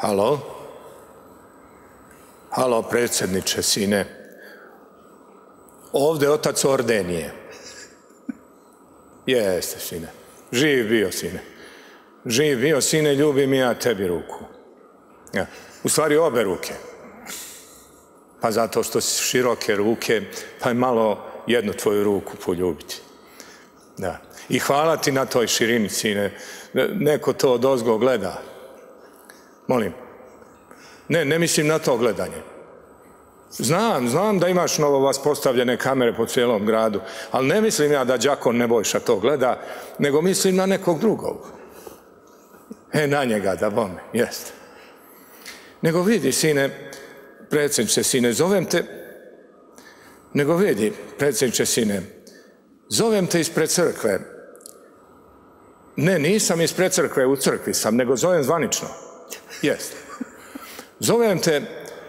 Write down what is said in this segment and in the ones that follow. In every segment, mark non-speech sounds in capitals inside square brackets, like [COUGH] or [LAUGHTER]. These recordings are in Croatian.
Halo? Halo, predsjedniče, sine. Ovdje otac Ordenije. Jeste, sine. Živ bio, sine. Živ bio, sine, ljubim ja tebi ruku. Ja. U stvari obe ruke. Pa zato što si široke ruke, pa je malo jednu tvoju ruku poljubiti. Da. I hvala ti na toj širini, sine. Neko to od ozgo gleda. Molim. Ne, ne mislim na to gledanje. Znam, znam da imaš novo vas postavljene kamere po cijelom gradu, ali ne mislim ja da Đakon Nebojša to gleda, nego mislim na nekog drugog. E, na njega da bome, jest. Nego vidi, sine, predsjedniče, sine, zovem te, nego vidi, predsjedniče, sine, zovem te ispred crkve. Ne, nisam ispred crkve, u crkvi sam, nego zovem zvanično. Jest. Zovem te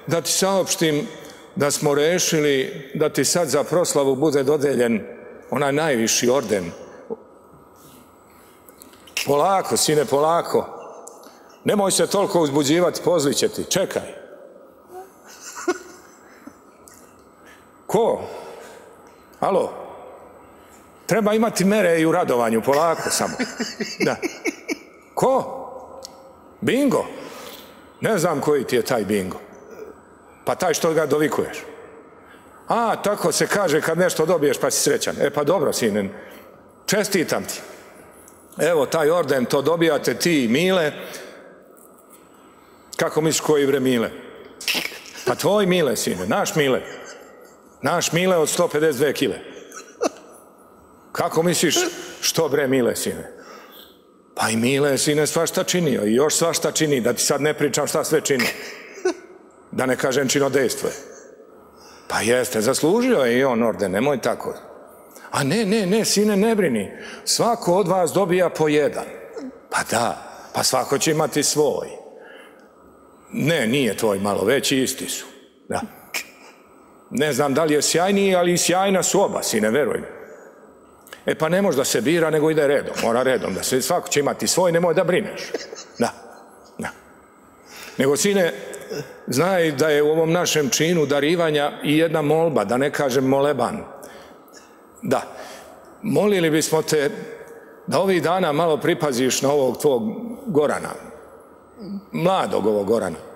da ti saopštim da smo rešili da ti sad za proslavu bude dodeljen onaj najviši orden. Polako, sine, polako. Nemoj se toliko uzbuđivati, pozliće ti. Čekaj. Ko? Alo? Treba imati mere i u radovanju, polako samo. Da. Ko? Bingo? Ne znam koji ti je taj bingo. Pa taj što ga dovikuješ. A, tako se kaže kad nešto dobiješ pa si srećan. E pa dobro, sine, čestitam ti. Evo, taj orden, to dobijate ti, Mile. Kako misliš koji vre Mile? Pa tvoj Mile, sine, naš Mile. Naš Mile od 152 kile. Kako misliš što bre Mile, sine? Pa i Mile, sine, svašta činio i još svašta čini, da ti sad ne pričam šta sve čini. [LAUGHS] Da ne kažem činodejstvo Pa jeste, zaslužio je i on orden, nemoj tako. A ne, ne, ne, sine, ne brini. Svako od vas dobija po jedan. Pa da, pa svako će imati svoj. Ne, nije tvoj malo veći, isti su. Da. [LAUGHS] Ne znam da li je sjajniji, ali sjajna su oba, sine, veruj E pa ne može da se bira, nego ide redom, mora redom, da se svako će imati svoj, nemoj da brineš. Da, da. Nego, sine, znaj da je u ovom našem činu darivanja i jedna molba, da ne kažem moleban. Da, molili bismo te da ovih dana malo pripaziš na ovog tvog Gorana, mladog ovog Gorana.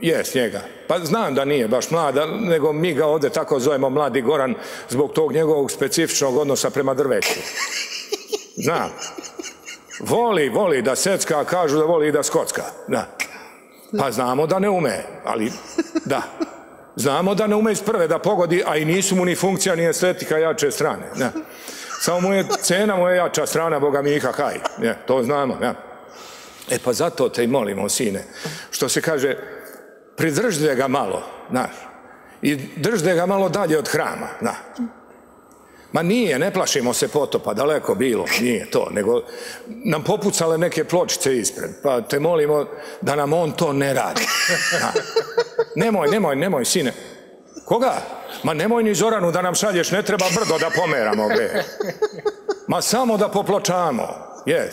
Jes, njega. Pa znam da nije baš mlada, nego mi ga ovdje tako zovemo mladi Goran zbog tog njegovog specifičnog odnosa prema drveću. Znam. Voli, voli da secka, kažu da voli i da skocka. Da. Pa znamo da ne ume, ali da. Znamo da ne ume iz prve da pogodi, a i nisu mu ni funkcija ni estetika jače strane. Da. Samo mu je cena mu je jača strana Boga Miha Haj. Ja, to znamo. Ja. E pa zato te i molimo, sine. Što se kaže, pridržite ga malo, znaš. I držite ga malo dalje od hrama, da. Ma nije, ne plašimo se potopa, daleko bilo, nije to, nego nam popucale neke pločice ispred, pa te molimo da nam on to ne radi. Nemoj, nemoj, nemoj, sine. Koga? Ma nemoj ni Zoranu da nam šalješ, ne treba brdo da pomeramo, bre. Ma samo da popločamo, je.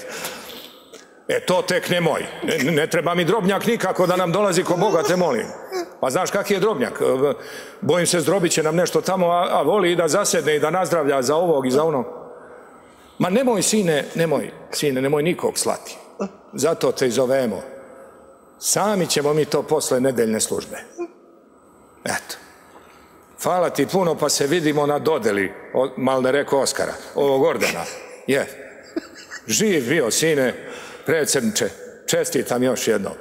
E to tek nemoj. Ne, treba mi drobnjak nikako da nam dolazi ko Boga te molim. Pa znaš kak je drobnjak? E, bojim se zdrobit će nam nešto tamo, a, voli i da zasedne i da nazdravlja za ovog i za ono. Ma nemoj sine, nemoj, sine, nemoj nikog slati. Zato te zovemo. Sami ćemo mi to posle nedeljne službe. Eto. Hvala ti puno, pa se vidimo na dodeli, mal ne rekao Oskara, ovog ordena. Je. Živ bio, sine, predsjedniče, čestitam još jednom.